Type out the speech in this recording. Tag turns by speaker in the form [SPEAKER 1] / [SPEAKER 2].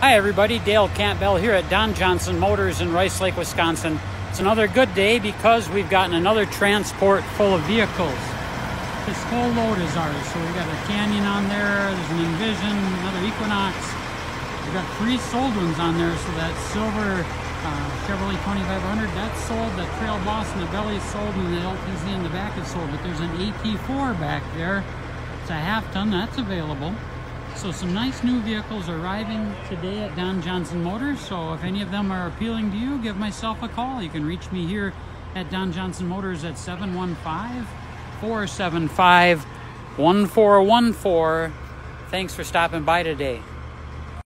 [SPEAKER 1] Hi, everybody. Dale Campbell here at Don Johnson Motors in Rice Lake, Wisconsin. It's another good day because we've gotten another transport full of vehicles. This whole load is ours. So we've got a Canyon on there, there's an Envision, another Equinox. We've got three sold ones on there. So that silver uh, Chevrolet 2500, that's sold. The Trail Boss in the belly is sold, and the LTZ in the back is sold. But there's an AT4 back there. It's a half ton, that's available. So some nice new vehicles are arriving today at Don Johnson Motors. So if any of them are appealing to you, give myself a call. You can reach me here at Don Johnson Motors at 715-475-1414. Thanks for stopping by today.